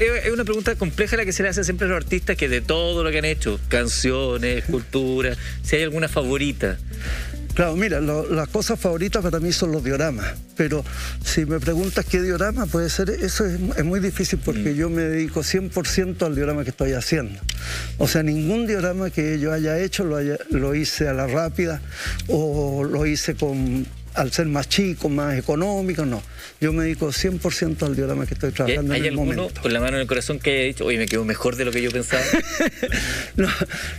es una pregunta compleja la que se le hace siempre a los artistas que de todo lo que han hecho, canciones, esculturas, si hay alguna favorita. Claro, mira, las cosas favoritas para mí son los dioramas, pero si me preguntas qué diorama puede ser, eso es, muy difícil porque mm. yo me dedico 100% al diorama que estoy haciendo. O sea, ningún diorama que yo haya hecho lo, lo hice a la rápida o lo hice con al ser más chico, más económico, no. Yo me dedico 100% al diorama que estoy trabajando en el momento. con la mano en el corazón que haya dicho, oye, me quedo mejor de lo que yo pensaba? no,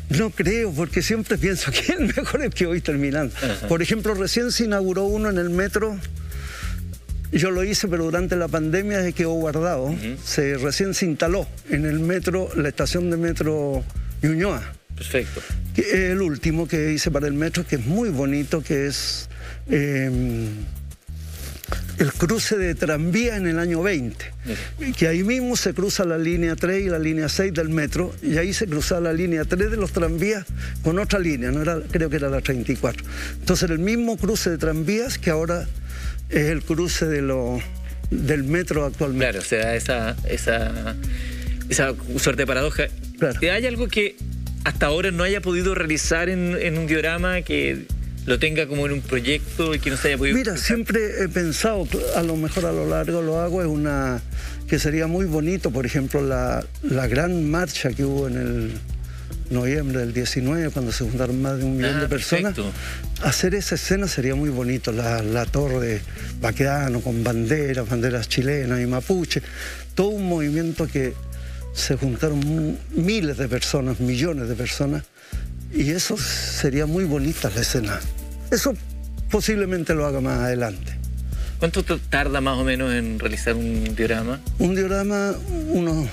no creo, porque siempre pienso que el mejor es que voy terminando. Por ejemplo, recién se inauguró uno en el metro, yo lo hice, pero durante la pandemia se quedó guardado. se, recién se instaló en el metro, la estación de metro Ñuñoa. Perfecto. El último que hice para el metro, que es muy bonito, que es Em, el cruce de tranvía en el año 20, que ahí mismo se cruza la línea 3 y la línea 6 del metro, y ahí se cruza la línea 3 de los tranvías con otra línea, no era, creo que era la 34. Entonces el mismo cruce de tranvías que ahora es el cruce de lo, del metro actualmente. Claro, o sea, esa, esa, esa suerte de paradoja. ¿Hay algo que hasta ahora no haya podido realizar en, en un diorama que lo tenga como en un proyecto y que no se haya podido... Mira, siempre he pensado, a lo mejor a lo largo lo hago, es una que sería muy bonito, por ejemplo, la, gran marcha que hubo en el noviembre del 19, cuando se juntaron más de un millón de ah, personas. Hacer esa escena sería muy bonito, la, la torre Baquedano con banderas, banderas chilenas y mapuche, todo un movimiento que se juntaron miles de personas, millones de personas, y eso sería muy bonita la escena. Eso posiblemente lo haga más adelante. ¿Cuánto tarda más o menos en realizar un diorama? Un diorama, unos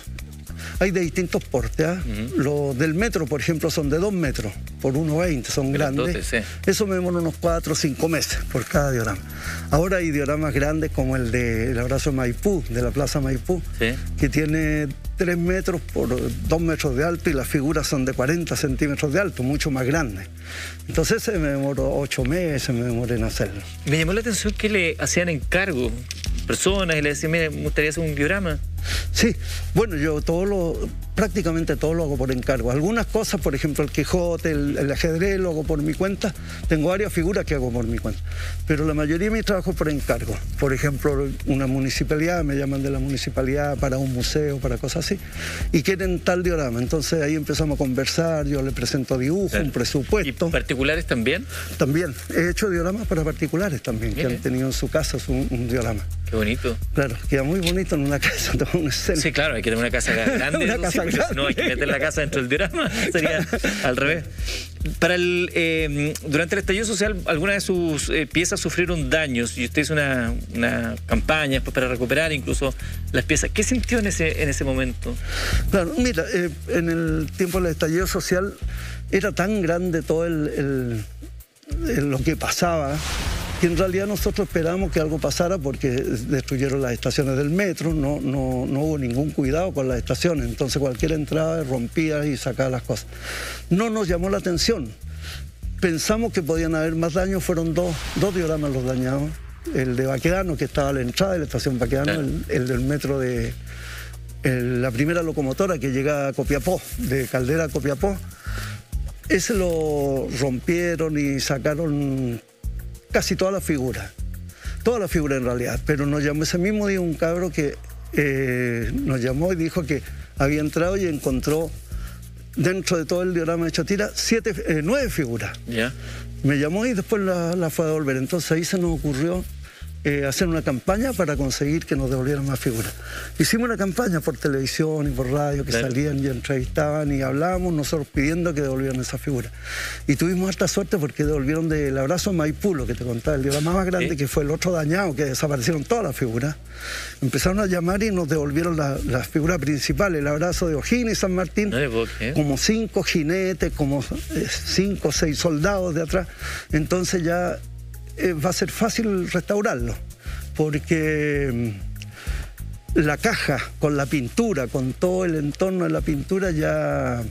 hay de distintos portes. ¿ah? Los del metro, por ejemplo, son de 2 metros por 1,20, son grandes. Eso me demora unos 4 o 5 meses por cada diorama. Ahora hay dioramas grandes como el de el Abrazo Maipú, de la Plaza Maipú, que tiene 3 metros por 2 metros de alto y las figuras son de 40 centímetros de alto, mucho más grandes. Entonces se me demoró 8 meses, me demoré en hacerlo. Me llamó la atención que le hacían encargo personas y le decían, mire, me gustaría hacer un diorama. Sí, bueno, yo todo lo, prácticamente todo lo hago por encargo. Algunas cosas, por ejemplo, el Quijote, el, ajedrez, lo hago por mi cuenta. Tengo varias figuras que hago por mi cuenta. Pero la mayoría de mi trabajo es por encargo. Por ejemplo, una municipalidad, me llaman de la municipalidad para un museo, para cosas así, y quieren tal diorama. Entonces ahí empezamos a conversar, yo le presento dibujo, un presupuesto. ¿Y particulares también? También. He hecho dioramas para particulares también, que han tenido en su casa un diorama. Qué bonito. Claro, queda muy bonito en una casa, Sí, claro, hay que tener una casa grande. una casa grande. Si no, hay que meter la casa dentro del diorama. Sería al revés. Para el, eh, durante el estallido social, algunas de sus eh, piezas sufrieron daños y usted hizo una, una campaña para recuperar incluso las piezas. ¿Qué sintió en ese, en ese momento? Claro, mira, eh, en el tiempo del estallido social era tan grande todo el, lo que pasaba que en realidad nosotros esperábamos que algo pasara porque destruyeron las estaciones del metro, no, no, hubo ningún cuidado con las estaciones, entonces cualquier entrada rompía y sacaba las cosas. No nos llamó la atención. Pensamos que podían haber más daños, fueron dos, dos dioramas los dañados. El de Baquedano, que estaba a la entrada de la estación Baquedano, el, del metro de la primera locomotora que llega a Copiapó, de Caldera a Copiapó. Ese lo rompieron y sacaron casi toda la figura, toda la figura en realidad, pero nos llamó ese mismo día un cabro que eh, nos llamó y dijo que había entrado y encontró dentro de todo el diorama de Chatira siete, eh, nueve figuras. Me llamó y después la, la fue a devolver. Entonces ahí se nos ocurrió eh, hacer una campaña para conseguir que nos devolvieran más figuras. Hicimos una campaña por televisión y por radio que salían y entrevistaban y hablábamos nosotros pidiendo que devolvieran esas figuras. Y tuvimos harta suerte porque devolvieron del abrazo Maipú, lo que te contaba, el día más grande, que fue el otro dañado, que desaparecieron todas las figuras. Empezaron a llamar y nos devolvieron las figuras principales, el abrazo de Ojina y San Martín, como cinco jinetes, como eh, cinco o seis soldados de atrás. Entonces ya eh, va a ser fácil restaurarlo, porque mm, la caja con la pintura, con todo el entorno de la pintura, ya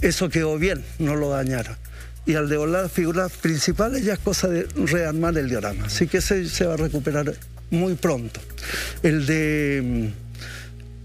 eso quedó bien, no lo dañaron. Y al devolver las figuras principales ya es cosa de rearmar el diorama, así que ese se va a recuperar muy pronto. El de mm,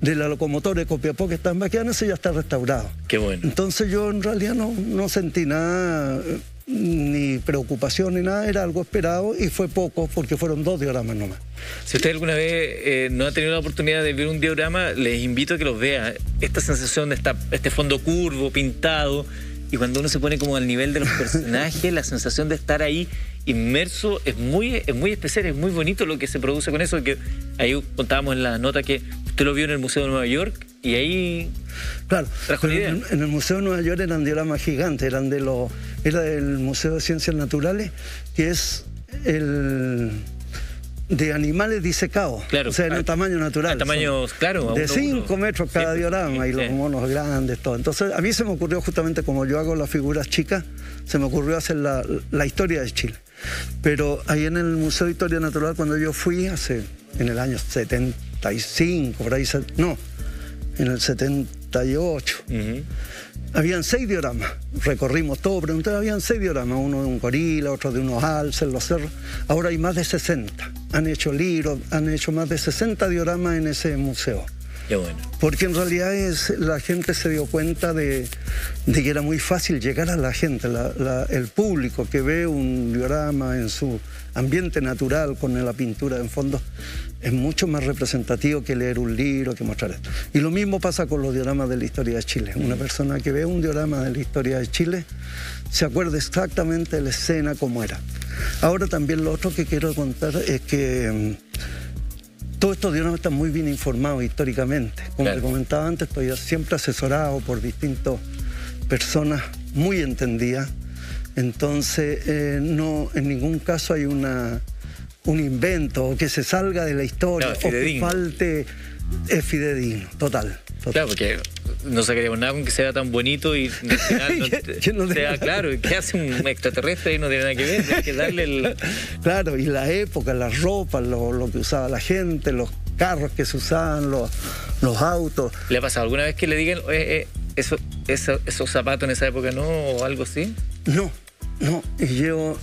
de la locomotora de Copiapó que está en Baquiana, ese ya está restaurado. Qué bueno. Entonces yo en realidad no, no sentí nada, eh, ni preocupación ni nada, era algo esperado y fue poco porque fueron dos dioramas nomás. Si usted alguna vez eh, no ha tenido la oportunidad de ver un diorama, les invito a que los vea. Esta sensación de este fondo curvo, pintado, y cuando uno se pone como al nivel de los personajes, la sensación de estar ahí inmerso es muy, es muy especial, es muy bonito lo que se produce con eso, que ahí contábamos en la nota que usted lo vio en el Museo de Nueva York y ahí claro. En, el Museo de Nueva York eran dioramas gigantes, eran de los, era del Museo de Ciencias Naturales, que es el de animales disecados. Claro. O sea, en el tamaño natural. tamaños, claro. De 5 metros cada diorama y los monos grandes, todo. Entonces, a mí se me ocurrió justamente como yo hago las figuras chicas, se me ocurrió hacer la, la historia de Chile. Pero ahí en el Museo de Historia Natural, cuando yo fui, hace en el año 75, por ahí, no, en el 78, habían seis dioramas. Recorrimos todo, pregunté, habían seis dioramas, uno de un gorila, otro de unos alces, los cerros. Ahora hay más de 60. Han hecho libros, han hecho más de 60 dioramas en ese museo. Porque en realidad es, la gente se dio cuenta de, que era muy fácil llegar a la gente, el público que ve un diorama en su ambiente natural con la pintura en fondo, es mucho más representativo que leer un libro, que mostrar esto. Y lo mismo pasa con los dioramas de la historia de Chile. Una persona que ve un diorama de la historia de Chile se acuerda exactamente de la escena como era. Ahora también lo otro que quiero contar es que mm, todos estos dioramas están muy bien informados históricamente. Como te comentaba antes, estoy siempre asesorado por distintas personas muy entendidas. Entonces, eh, no, en ningún caso hay una, un invento o que se salga de la historia o que falte. Es fidedigno, total. Claro, porque no sacaríamos nada con que sea tan bonito y no, sea claro. ¿Qué hace un extraterrestre y no tiene nada que ver? Hay que darle el... Claro, y la época, las ropas, lo, que usaba la gente, los carros que se usaban, los, los autos. ¿Le ha pasado alguna vez que le digan eh, eso, esos zapatos en esa época no o algo así? No, no. Y yo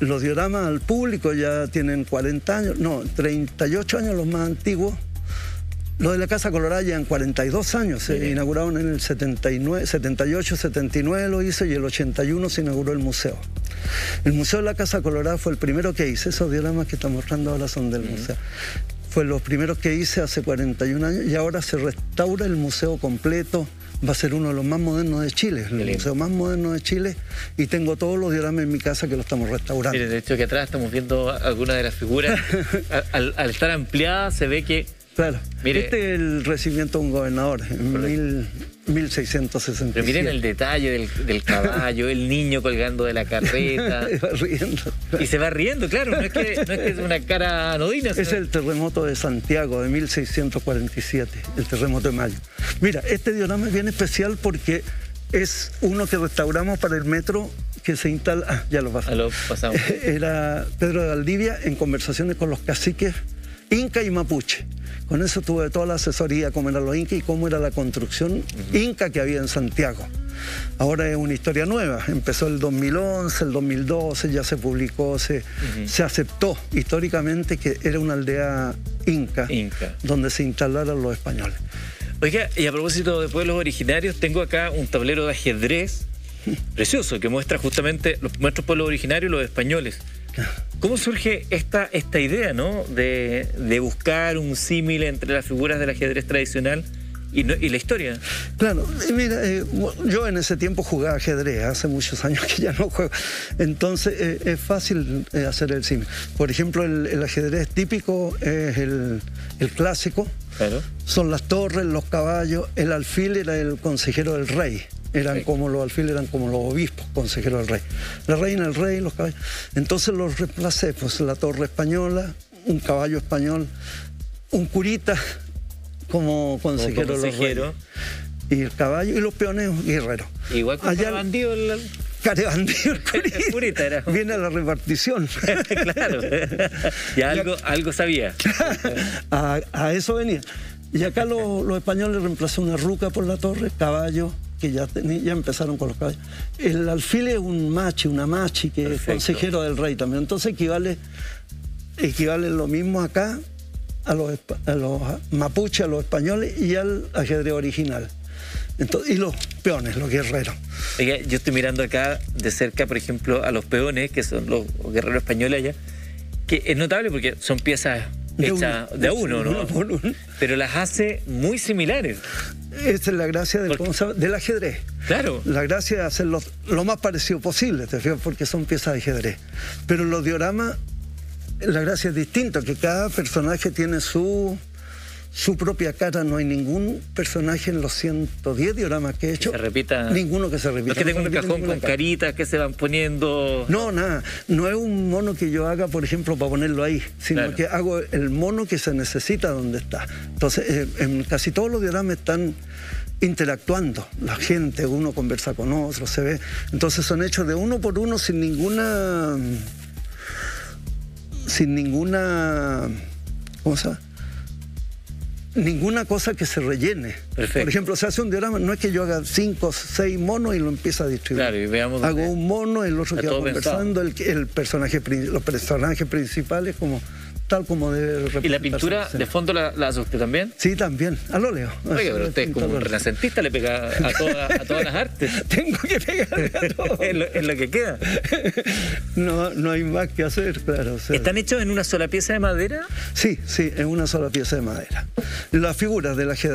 los dioramas al público ya tienen 40 años, no, 38 años los más antiguos lo de la Casa Colorada en 42 años, se inauguraron en el 79, 78, 79 lo hizo y el 81 se inauguró el museo. El Museo de la Casa Colorada fue el primero que hice, esos dioramas que están mostrando ahora son del museo. Fue los primeros que hice hace 41 años y ahora se restaura el museo completo, va a ser uno de los más modernos de Chile, el museo más moderno de Chile, y tengo todos los dioramas en mi casa que lo estamos restaurando. de hecho que atrás estamos viendo algunas de las figuras, al, al, estar ampliada se ve que Claro. este es el recibimiento de un gobernador en mil, 1667. Pero miren el detalle del, caballo, el niño colgando de la carreta. y, y se va riendo, claro. No es que, no es, una cara anodina. Es el terremoto de Santiago de 1647, el terremoto de mayo. Mira, este diorama es bien especial porque es uno que restauramos para el metro que se instala. Ah, ya lo pasamos. lo pasamos. Era Pedro de Valdivia en conversaciones con los caciques Inca y Mapuche. Con eso tuve toda la asesoría, cómo eran los incas y cómo era la construcción inca que había en Santiago. Ahora es una historia nueva. Empezó el 2011, el 2012, ya se publicó, se, se aceptó históricamente que era una aldea inca, inca, donde se instalaron los españoles. Oiga, y a propósito de pueblos originarios, tengo acá un tablero de ajedrez precioso que muestra justamente los, nuestros pueblos originarios y los españoles. ¿Cómo surge esta, esta idea ¿no? de, buscar un símil entre las figuras del ajedrez tradicional y, la historia? Claro, mira, eh, yo en ese tiempo jugaba ajedrez, hace muchos años que ya no juego, entonces eh, es fácil eh, hacer el símil. Por ejemplo, el, ajedrez típico es el, clásico, son las torres, los caballos, el alfil era el consejero del rey eran como los alfiles, eran como los obispos, consejeros del rey. La reina, el rey, los caballos. Entonces los reemplacé, pues la torre española, un caballo español, un curita como consejero, de los reyes. Y el caballo y los peones guerreros. Igual que Allá, bandido el... Carebandido el curita. era. Viene a la repartición. claro. Y algo, algo sabía. a, eso venía. Y acá los españoles reemplazó una ruca por la torre, caballo, que ya, ya empezaron con los caballos. El alfil es un machi, una machi, que es consejero del rey también. Entonces equivale, equivale lo mismo acá a los, a los mapuches, a los españoles y al ajedrez original. y los peones, los guerreros. yo estoy mirando acá de cerca, por ejemplo, a los peones, que son los guerreros españoles allá, que es notable porque son piezas hechas de uno, ¿no? Pero las hace muy similares. Esa es la gracia del, del ajedrez. Claro. La gracia es hacerlo lo más parecido posible, te fijas, porque son piezas de ajedrez. Pero los dioramas, la gracia es distinta, que cada personaje tiene su su propia cara. No hay ningún personaje en los 110 dioramas que he hecho. Que se repita. Ninguno que se repita. No es que tenga un cajón con caritas que se van poniendo. No, nada. No es un mono que yo haga, por ejemplo, para ponerlo ahí, sino que hago el mono que se necesita donde está. Entonces, eh, en casi todos los dioramas están interactuando, la gente, uno conversa con otro, se ve. Entonces son hechos de uno por uno sin ninguna. sin ninguna. ¿Cómo se llama? Ninguna cosa que se rellene. Por ejemplo, se hace un diorama, no es que yo haga cinco, seis monos y lo empiece a distribuir. Claro, y veamos Hago un mono, el otro que va conversando, el, el, personaje, los personajes principales como tal como debe ¿Y la pintura de fondo la, hace usted también? Sí, también, al óleo. Oiga, pero usted es como un renacentista, le pega a, todas las artes. Tengo que pegarle a todo. en, lo, que queda. no, no hay más que hacer, claro. ¿Están hechos en una sola pieza de madera? Sí, sí, en una sola pieza de madera. Las figuras del ajedrez.